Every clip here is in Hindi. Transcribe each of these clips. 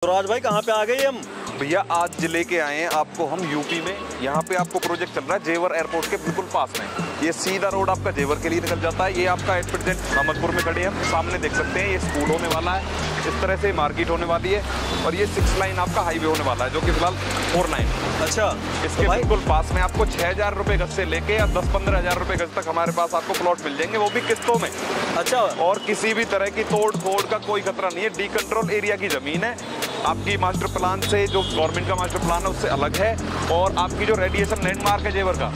तो राज भाई कहाँ पे आ गए हम? भैया आज ज़िले के आए हैं आपको हम यूपी में। यहाँ पे आपको प्रोजेक्ट चल रहा है जेवर एयरपोर्ट के बिल्कुल पास में। ये सीधा रोड आपका जेवर के लिए निकल जाता है। ये आपका एट प्रेजेंट मोहम्मदपुर में खड़े हैं। सामने देख सकते हैं ये स्कूल होने वाला है। इस तरह से मार्केट होने वाली है और ये सिक्स लाइन आपका हाईवे होने वाला है जो कि फ़िलहाल फोर लाइन अच्छा इसके तो बिल्कुल पास में आपको छः हज़ार रुपये गज से लेके या दस पंद्रह हज़ार रुपये गज तक हमारे पास आपको प्लॉट मिल जाएँगे वो भी किस्तों में। अच्छा। और किसी भी तरह की तोड़ फोड़ का कोई खतरा नहीं है। डी कंट्रोल एरिया की ज़मीन है। आपकी मास्टर प्लान से, जो गवर्नमेंट का मास्टर प्लान है, उससे अलग है। और आपकी जो रेडिएशन लैंडमार्क है जेवर का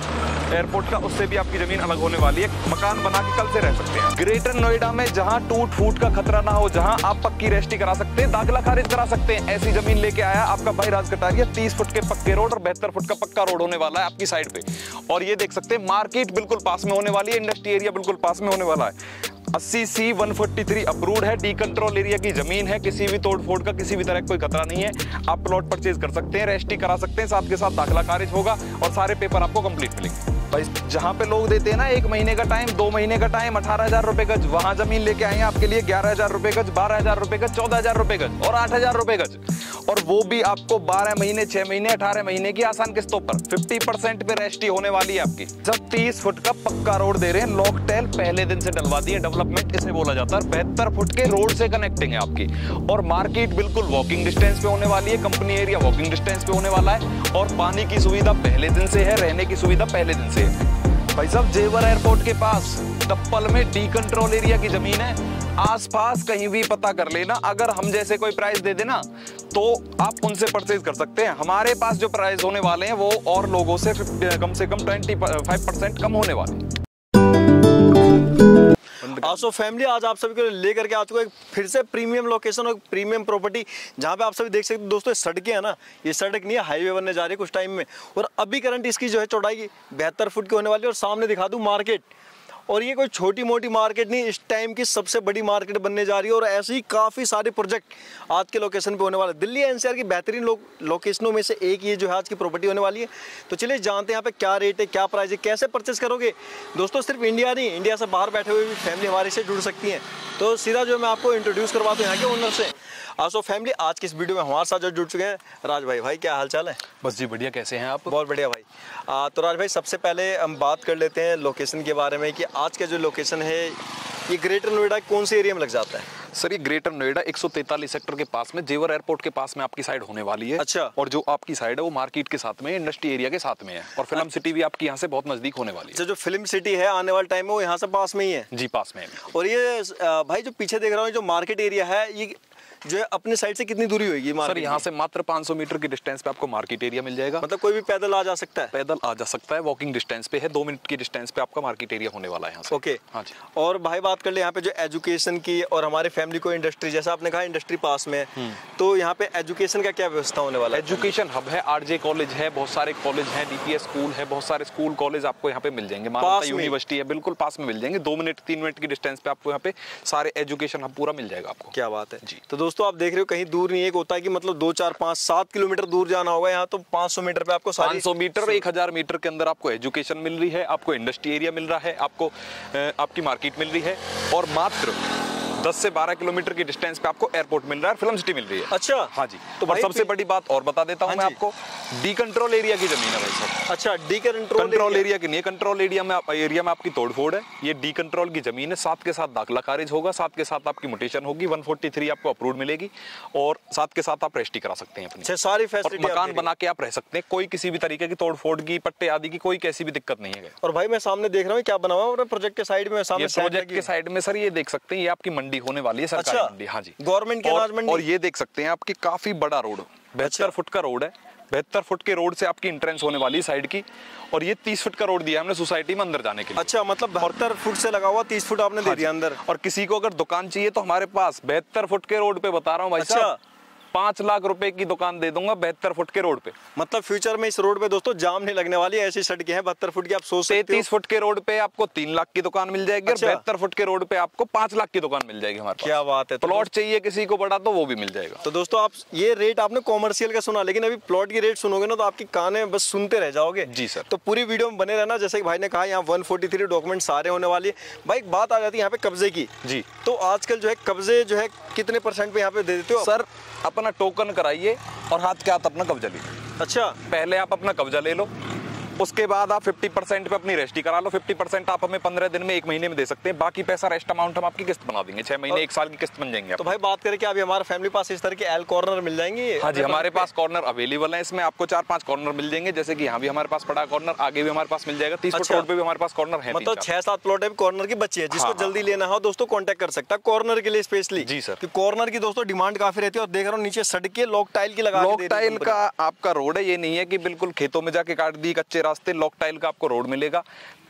एयरपोर्ट का, उससे भी आपकी ज़मीन अलग होने वाली है। मकान बना के कल से रह सकते हैं। ग्रेटर नोएडा में जहाँ टूट फूट का खतरा ना हो, जहाँ आप पक्की रेस्टी करा सकते हैं, दाखिला खारिज करा सकते हैं। ऐसी ज़मीन लेके आया आपका भाई राज कटारिया तीस फुट के पक्के रोड और बहत्तर फुट का पक्का रोड होने वाला है आपकी साइड पे। और ये देख सकते हैं मार्केट बिल्कुल पास में होने वाली है इंडस्ट्री एरिया बिल्कुल पास में होने वाला है। 80 सी 143 अप्रूव्ड है डी कंट्रोल एरिया की ज़मीन है, किसी भी तोड़ फोड़ का, किसी भी तरह कोई खतरा नहीं है। आप प्लॉट परचेज कर सकते हैं रेस्टी करा सकते हैं, साथ के साथ दाखिला खारिज होगा और सारे पेपर आपको कंप्लीट मिलेंगे। भाई, जहाँ पे लोग देते हैं ना, एक महीने का टाइम दो महीने का टाइम अठारह हज़ार रुपए गज, वहाँ ज़मीन लेके आए हैं आपके लिए, ग्यारह हज़ार रुपए गज, बारह हज़ार रुपए गज, चौदह हज़ार रुपए गज और आठ हज़ार रुपए गज। और वो भी आपको बारह महीने, छह महीने, अठारह महीने की आसान किस्तों पर। फिफ्टी परसेंट पे रेस्टी होने वाली है आपकी। जब तीस फुट का पक्का रोड दे रहे हैं लॉक टेल पहले दिन से डलवा दिए डेवलपमेंट इसे बोला जाता है बहत्तर फुट के रोड से कनेक्टिंग है आपकी। और मार्केट बिल्कुल वॉकिंग डिस्टेंस पे होने वाली है कंपनी एरिया वॉकिंग डिस्टेंस पे होने वाला है, और पानी की सुविधा पहले दिन से है, रहने की सुविधा पहले दिन से है। भाई साहब, जेवर एयरपोर्ट के पास, टप्पल में डी कंट्रोल एरिया की ज़मीन है। आसपास कहीं भी पता कर लेना, अगर हम जैसे कोई प्राइस दे देना तो आप उनसे परचेज कर सकते हैं। हमारे पास जो प्राइस होने वाले हैं, वो और लोगों से कम से कम ट्वेंटी फाइव परसेंट कम होने वाले हैं। आसो फैमिली आज आप सभी को लेकर के आ चुका है फिर से प्रीमियम लोकेशन और प्रीमियम प्रॉपर्टी जहाँ पे आप सभी देख सकते हैं, दोस्तों सड़कें है ना, ये सड़क नहीं है हाईवे बनने जा रही है कुछ टाइम में। और अभी करंट इसकी जो है चौड़ाई बहत्तर फुट की होने वाली है। और सामने दिखा दूँ मार्केट और ये कोई छोटी मोटी मार्केट नहीं इस टाइम की सबसे बड़ी मार्केट बनने जा रही है और ऐसे ही काफ़ी सारे प्रोजेक्ट आज के लोकेशन पे होने वाले दिल्ली एनसीआर की बेहतरीन लो, लोकेशनों में से एक ये जो है आज की प्रॉपर्टी होने वाली है। तो चलिए जानते हैं यहाँ पे क्या रेट है क्या प्राइस है कैसे परचेस करोगे? दोस्तों सिर्फ़ इंडिया नहीं इंडिया से बाहर बैठे हुए भी फैमिली हमारे से जुड़ सकती हैं। तो सीधा जो मैं आपको इंट्रोड्यूस करवाता हूँ यहाँ के ओनर से। आसो फैमिली आज की इस वीडियो में हमारे साथ जो जुड़ चुके हैं राज भाई। भाई क्या हाल चाल है? बस जी बढ़िया कैसे हैं आप? बहुत बढ़िया भाई। आ, तो राज भाई सबसे पहले हम बात कर लेते हैं लोकेशन के बारे में कि आज का जो लोकेशन है ये ग्रेटर नोएडा कौन से एरिया में लग जाता है? सर ये ग्रेटर नोएडा 143 सेक्टर के पास में जेवर एयरपोर्ट के पास में आपकी साइड होने वाली है। अच्छा। और जो आपकी साइड है वो मार्केट के साथ में इंडस्ट्री एरिया के साथ में है। और फ़िल्म सिटी भी आपकी यहाँ से बहुत नज़दीक होने वाली है। जो फ़िल्म सिटी है आने वाले टाइम में वो यहाँ से पास में ही है? है जी पास में है। और ये भाई जो पीछे देख रहा हूँ जो मार्केट एरिया है ये जो है अपने साइड से कितनी दूरी होगी सर यहाँ से मात्र 500 मीटर की डिस्टेंस पे आपको मार्केट एरिया मिल जाएगा। मतलब कोई भी पैदल आ जा सकता है? पैदल आ जा सकता है वॉकिंग डिस्टेंस पे है दो मिनट की डिस्टेंस पे आपका मार्केट एरिया होने वाला है यहाँ से। ओके हाँ जी। और भाई बात कर ले यहाँ पे जो एजुकेशन की और हमारे फैमिली को इंडस्ट्री जैसा आपने कहा इंडस्ट्री पास में है तो यहाँ पे एजुकेशन का क्या व्यवस्था होने वाला है? एजुकेशन हब है आरजे कॉलेज है बहुत सारे कॉलेज है डीपीएस स्कूल है बहुत सारे स्कूल कॉलेज आपको यहाँ पे मिल जाएँगे। मानवता यूनिवर्सिटी है बिल्कुल पास में मिल जाएँगे। दो मिनट तीन मिनट की डिस्टेंस पे आपको यहाँ पे सारे एजुकेशन हब पूरा मिल जाएगा आपको। क्या बात है। जी। तो दोस्तों आप देख रहे हो कहीं दूर नहीं एक होता है कि मतलब दो चार पाँच सात किलोमीटर दूर जाना होगा। यहाँ तो 500 मीटर पे आपको सारी 500 मीटर 1000 मीटर के अंदर आपको एजुकेशन मिल रही है आपको इंडस्ट्री एरिया मिल रहा है आपको आपकी मार्केट मिल रही है और मात्र 10 से 12 किलोमीटर की डिस्टेंस पे आपको एयरपोर्ट मिल रहा है फ़िल्म सिटी मिल रही है। अच्छा हाँ जी तो और सबसे बड़ी बात और बता देता हूँ हाँ मैं आपको डी कंट्रोल एरिया की ज़मीन है भाई साहब। अच्छा डी कंट्रोल कंट्रोल एरिया की नहीं है कंट्रोल एरिया में आप एरिया में आपकी तोड़फोड़ है। ये डी कंट्रोल की ज़मीन है साथ के साथ दाखला खारिज होगा साथ के साथ आपकी मोटेशन होगी 143 आपको अप्रूव मिलेगी और साथ के साथ आप रेस्टी करा सकते हैं अपनी। अच्छा सारी फैसिलिटी मकान बना के आप रह सकते हैं कोई किसी भी तरीके की तोड़फोड़ की पट्टे आदि की कोई कैसी भी दिक्कत नहीं है। और भाई मैं सामने देख रहा हूँ क्या बना हुआ प्रोजेक्ट के साइड में सामने प्रोजेक्ट के साइड में सर ये देख सकते हैं ये आपकी मंडी होने वाली है सरकारी अच्छा। मंडी हाँ जी। गवर्नमेंट की और- ये देख सकते हैं आपकी काफ़ी बड़ा रोड बेहतर फुट का रोड है बहत्तर फुट के रोड से आपकी इंट्रेंस होने वाली है साइड की और ये तीस फुट का रोड दिया हमने सोसाइटी में अंदर जाने के लिए। अच्छा मतलब बहत्तर फुट से लगा हुआ तीस फुट आपने दे हाँ दिया अंदर। और किसी को अगर दुकान चाहिए तो हमारे पास बहत्तर फुट के रोड पे बता रहा हूँ भाई अच्छा। साहब। पाँच लाख रुपए की दुकान दे दूँगा बहत्तर फुट के रोड पे। मतलब फ्यूचर में इस रोड पे दोस्तों जाम नहीं लगने वाली ऐसी सड़कें हैं बहत्तर फुट की आप सोच सकते हो। तैतीस फुट के रोड पे आपको तीन लाख की दुकान मिल जाएगी अच्छा। और बहत्तर फुट के रोड पे आपको पाँच लाख की दुकान मिल जाएगी हमारे क्या बात है। तो प्लॉट चाहिए किसी को बड़ा तो वो भी मिल जाएगा। तो दोस्तों आप ये रेट आपने कॉमर्शियल का सुना लेकिन अभी प्लॉट की रेट सुनोगे ना तो आपकी काने बस सुनते रह जाओगे। जी सर। तो पूरी वीडियो में बने रहना जैसे भाई ने कहा यहाँ 143 डॉक्यूमेंट सारे होने वाली भाई एक बात आ जाती है यहाँ पे कब्जे की। जी। तो आजकल जो है कब्जे जो है कितने परसेंट पे यहाँ पे दे देते हो सर अपना टोकन कराइए और हाथ के हाथ अपना कब्जा लीजिए। अच्छा। पहले आप अपना कब्जा ले लो उसके बाद आप 50 परसेंट पे अपनी रेस्टी करा लो 50 परसेंट आप हमें 15 दिन में एक महीने में दे सकते हैं। बाकी पैसा रेस्ट अमाउंट हम आपकी किस्त बना देंगे। छह महीने एक साल की किस्त बन जाएँगे तो भाई बात करें कि अभी हमारे फैमिली पास इस तरह के एल कॉर्नर मिल जाएँगे? हाँ जी हमारे पास कॉर्नर अवेलेबल है इसमें आपको चार पाँच कॉर्नर मिल जाएँगे। जैसे कि यहाँ भी हमारे पास पड़ा कॉर्नर आगे भी हमारे पास मिल जाएगा। तीस फुट अच्छा। रोड पे भी हमारे पास कॉर्नर है मतलब छह सात प्लॉट है कॉर्नर की बच्ची है। जिसको हाँ, हाँ, जल्दी लेना हो दोस्तों कॉन्टेक्ट कर सकता है। कॉर्नर के लिए स्पेशली जी, सर। कि कॉर्नर की दोस्तों डिमांड काफ़ी रहती है और देख रहा हूँ नीचे सड़कें लॉक टाइल की लगा लॉक है टाइल का आपका रोड है ये नहीं है की बिल्कुल खेतों में जाके काट दी कच्चे रास्ते लॉक टाइल का आपको रोड मिलेगा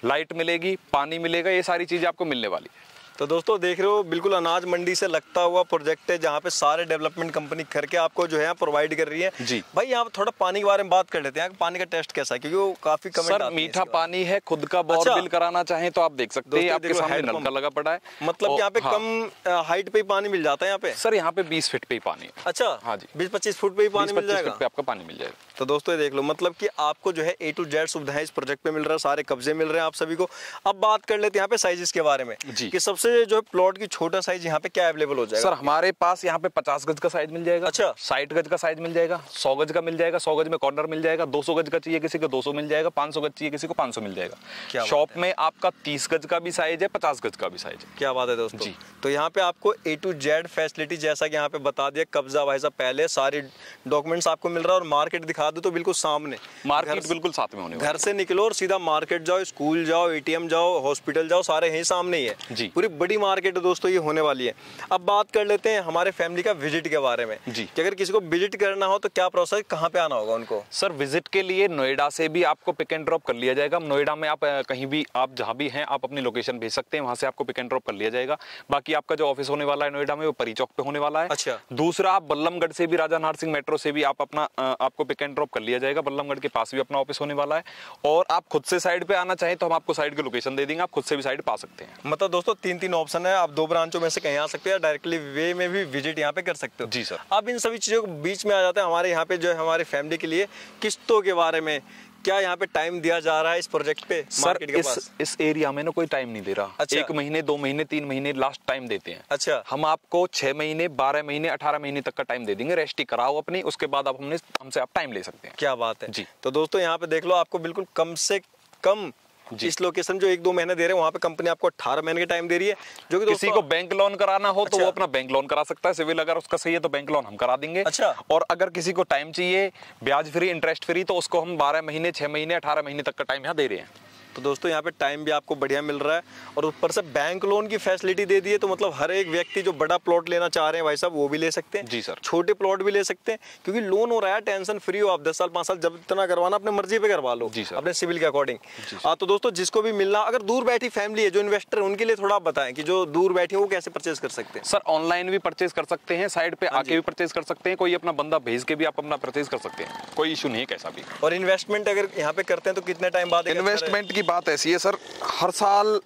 लाइट मिलेगी, पानी मिलेगा, ये सारी चीज़ें आपको मिलने वाली। है तो दोस्तों देख रहे हो बिल्कुल अनाज मंडी से लगता हुआ प्रोजेक्ट है जहाँ पे सारे डेवलपमेंट कंपनी करके आपको जो है प्रोवाइड कर रही है। जी। भाई यहाँ थोड़ा पानी के बारे में बात कर लेते हैं। पानी का टेस्ट कैसा है? क्योंकि वो काफ़ी कमेंट सर मीठा पानी है खुद का अच्छा। बोरवेल कराना चाहें तो आप देख सकते हैं। आपके सामने नलका लगा पड़ा है मतलब यहाँ पे हाँ। कम हाइट पे पानी मिल जाता है यहाँ पे? सर यहाँ पे 20 फीट पे पानी अच्छा। हाँ जी। बीस पच्चीस फुट पे ही पानी मिल जाएगा? आपका पानी मिल जाएगा। तो दोस्तों ये देख लो मतलब कि आपको जो है ए टू जेड सुविधाएँ इस प्रोजेक्ट पे मिल रहा है सारे कब्जे मिल रहे हैं आप सभी को। अब बात कर लेते हैं यहाँ पे साइजेस के बारे में जी। कि सबसे जो है प्लॉट की छोटा साइज़ यहाँ पे क्या अवेलेबल हो जाएगा? सर हमारे पास यहाँ पे 50 गज का साइज़ मिल जाएगा अच्छा। 60 गज का साइज़ मिल जाएगा सौ गज का मिल जाएगा 100 गज में कॉर्नर मिल जाएगा 200 गज का चाहिए किसी को 200 मिल जाएगा 500 गज चाहिए किसी को 500 मिल जाएगा। शॉप में आपका 30 गज का भी साइज़ है 50 गज का भी साइज़ है। क्या बात है दोस्तों। जी। तो यहाँ पे आपको ए टू जेड फैसिलिटी जैसा कि यहाँ पे बता दिया कब्जा भाई साहब पहले सारे डॉक्यूमेंट्स आपको मिल रहा है और मार्केट दिखा दो तो बिल्कुल सामने। मार्केट बिल्कुल साथ में होने घर से निकलो और सीधा मार्केट जाओ स्कूल जाओ एटीएम जाओ हॉस्पिटल जाओ सारे यहीं सामने ही है। जी। पूरी बड़ी मार्केट है दोस्तों ये होने वाली है। अब बात कर लेते हैं हमारे फैमिली का विज़िट के बारे में। जी। कि अगर किसी को विज़िट करना हो तो क्या प्रोसेस कहाँ पे आना होगा उनको? सर विज़िट के लिए नोएडा से भी आपको पिक एंड ड्रॉप कर लिया जाएगा। नोएडा में आप कहीं भी आप जहाँ भी हैं आप अपनी लोकेशन भेज सकते हैं वहाँ से आपको पिक एंड ड्रॉप कर लिया जाएगा। बाकी आपका जो ऑफ़िस होने वाला है नोएडा में वो परी चौक पे होने वाला है। अच्छा। दूसरा आप बल्लमगढ़ से भी राजा नार सिंह मेट्रो से भी आप अपना आपको पिक एंड ड्रॉप कर लिया जाएगा। बल्लमगढ़ के पास भी अपना ऑफ़िस होने वाला है। और आप खुद से साइड पे आना चाहें तो हम आपको साइड की लोकेशन दे देंगे। आप खुद से भी साइड पा सकते हैं। मतलब दोस्तों तीन तीन ऑप्शन है। आप दो ब्रांचों में से कहीं आ सकते हैं डायरेक्टली वे में भी विज़िट यहाँ पे कर सकते हो। जी, सर। अब इन सभी चीज़ों के बीच में आ जाते हैं हमारे यहाँ पे जो है हमारी फैमिली के लिए किस्तों के बारे में। क्या यहाँ पे टाइम दिया जा रहा है इस प्रोजेक्ट पे सर के इस पास? इस एरिया में ना कोई टाइम नहीं दे रहा। अच्छा। एक महीने दो महीने तीन महीने लास्ट टाइम देते हैं। अच्छा। हम आपको छह महीने बारह महीने अठारह महीने तक का टाइम दे देंगे। रेस्टी कराओ अपनी उसके बाद आप हमने हमसे आप टाइम ले सकते हैं। क्या बात है। जी। तो दोस्तों यहाँ पे देख लो आपको बिल्कुल कम से कम जी। इस लोकेशन जो एक दो महीने दे रहे हैं वहाँ पे कंपनी आपको अठारह महीने के टाइम दे रही है जो कि किसी को बैंक लोन कराना हो अच्छा। तो अच्छा। वो अपना बैंक लोन करा सकता है सिविल अगर उसका सही है तो बैंक लोन हम करा देंगे अच्छा। और अगर किसी को टाइम चाहिए ब्याज फ्री इंटरेस्ट फ्री तो उसको हम बारह महीने छह महीने अठारह महीने तक का टाइम यहाँ दे रहे हैं तो दोस्तों यहाँ पे टाइम भी आपको बढ़िया मिल रहा है और ऊपर से बैंक लोन की फैसिलिटी दे दी है तो मतलब हर एक व्यक्ति जो बड़ा प्लॉट लेना चाह रहे हैं भाई साहब वो भी ले सकते हैं। जी सर। छोटे प्लॉट भी ले सकते हैं क्योंकि लोन हो रहा है टेंशन फ्री हो आप दस साल पाँच साल जब इतना करवाना अपने मर्ज़ी पे करवा लो जी सर। अपने सिविल के अकॉर्डिंग हाँ तो दोस्तों जिसको भी मिलना अगर दूर बैठी फैमिली है जो इन्वेस्टर है उनके लिए थोड़ा आप बताएँ कि जो दूर बैठी है वो कैसे परचेज कर सकते हैं? सर ऑनलाइन भी परचेज कर सकते हैं साइड पे हाँ आके भी परचेज कर सकते हैं कोई अपना बंदा भेज के भी आप अपना परचेज कर सकते हैं कोई इशू नहीं है कैसा भी। और इन्वेस्टमेंट अगर यहाँ पे करते हैं तो कितने टाइम बाद अच्छा इन्वेस्टमेंट की बात ऐसी है सर हर साल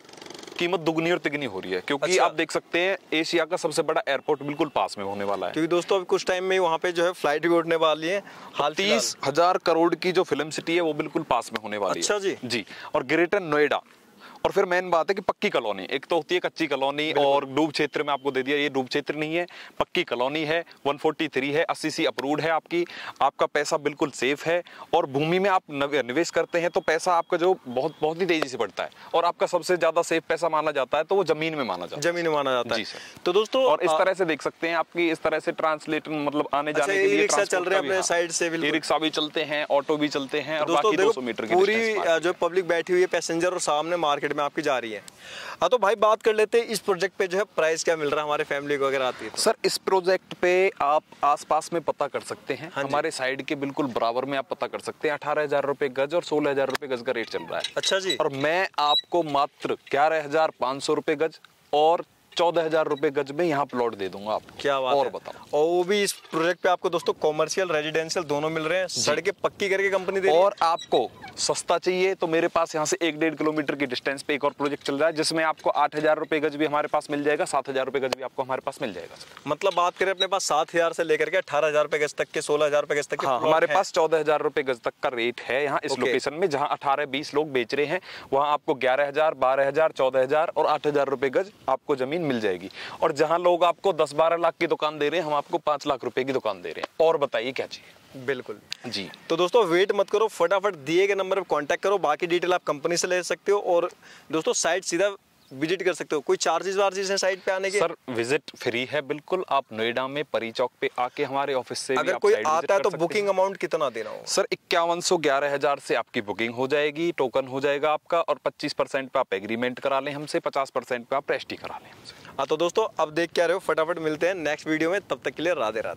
कीमत दुगनी और तिगनी हो रही है क्योंकि अच्छा। आप देख सकते हैं एशिया का सबसे बड़ा एयरपोर्ट बिल्कुल पास में होने वाला है क्योंकि दोस्तों अभी कुछ टाइम में वहाँ पे जो है फ़्लाइट भी उठने वाली है हाल तीस हज़ार करोड़ की जो फ़िल्म सिटी है वो बिल्कुल पास में होने वाली अच्छा है जी। जी और ग्रेटर नोएडा और फिर मेन बात है कि पक्की कॉलोनी एक तो होती है कच्ची कॉलोनी और डूब क्षेत्र में आपको दे दिया ये डूब क्षेत्र नहीं है पक्की कॉलोनी है 143 है 80 सी अप्रूव्ड है आपकी आपका पैसा बिल्कुल सेफ़ है और भूमि में आप निवेश करते हैं तो पैसा आपका जो बहुत बहुत ही तेज़ी से बढ़ता है और आपका सबसे ज़्यादा सेफ़ पैसा माना जाता है तो वो ज़मीन में माना जाता है ज़मीन में माना जाता है तो दोस्तों और इस तरह से देख सकते हैं आपकी इस तरह से ट्रांसलेट मतलब आने अच्छा, जाने के लिए ई-रिक्शा चल रहे हैं भी, अपने हाँ। से बिल्कुल। ई-रिक्शा भी चलते हैं ऑटो भी चलते हैं और बाकी 200 मीटर की पर। जो पब्लिक बैठी हुई है पैसेंजर और सामने मार्केट में आपकी जा रही है। हाँ तो भाई बात कर लेते हैं इस प्रोजेक्ट पे जो है प्राइस क्या मिल रहा है हमारे फैमिली को अगर आती है तो। सर इस प्रोजेक्ट पे आप आसपास में पता कर सकते हैं। हाँ हमारे साइड के बिल्कुल बराबर में आप पता कर सकते हैं। अठारह हज़ार रुपए गज और सोलह हज़ार रुपए गज का रेट चल रहा है। अच्छा जी। और मैं आपको मात्र ग्यारह हज़ार पाँच सौ रुपए गज और चौदह हज़ार रुपए गज में यहाँ प्लॉट दे दूँगा आपको। क्या बात और बताओ। और वो भी इस प्रोजेक्ट पे आपको दोस्तों कॉमर्शियल रेजिडेंशियल दोनों मिल रहे हैं। सड़कें पक्की करके कंपनी दे और आपको सस्ता चाहिए तो मेरे पास यहाँ से एक डेढ़ किलोमीटर की डिस्टेंस पे एक और प्रोजेक्ट चल रहा है जिसमें आपको आठ हज़ार रुपए गज भी हमारे पास मिल जाएगा सात हज़ार रुपए गज भी आपको हमारे पास मिल जाएगा मतलब बात करें अपने पास सात हज़ार से लेकर के अठारह हज़ार रुपए गज तक के सोलह हज़ार रुपए गज तक हाँ हमारे पास चौदह हज़ार रुपए गज तक का रेट है यहाँ इस लोकेशन में जहाँ अठारह बीस लोग बेच रहे हैं वहाँ आपको ग्यारह हज़ार बारह हज़ार चौदह हज़ार और आठ हज़ार रुपए गज आपको ज़मीन मिल जाएगी। और जहाँ लोग आपको दस बारह लाख की दुकान दे रहे हैं हम आपको पाँच लाख रुपए की दुकान दे रहे हैं। और बताइए क्या चाहिए बिल्कुल। जी। तो दोस्तों वेट मत करो फटाफट दिए गए नंबर पर कांटेक्ट करो बाकी डिटेल आप कंपनी से ले सकते हो। और दोस्तों साइट सीधा विज़िट कर सकते हो? कोई चार्जेस वार्जेस हैं साइट पे आने के? सर विज़िट फ्री है बिल्कुल। आप नोएडा में परी चौक पे आके हमारे ऑफ़िस से अगर कोई आता है तो बुकिंग अमाउंट कितना देना हो सर इक्यावन सौ ग्यारह हज़ार से आपकी बुकिंग हो जाएगी टोकन हो जाएगा आपका और 25 परसेंट पे आप एग्रीमेंट करा लें हमसे 50 परसेंट पे आप रेस्टी करा लें हाँ तो दोस्तों अब देख क्या रहे हो फटाफट मिलते हैं नेक्स्ट वीडियो में तब तक के लिए राधे राधे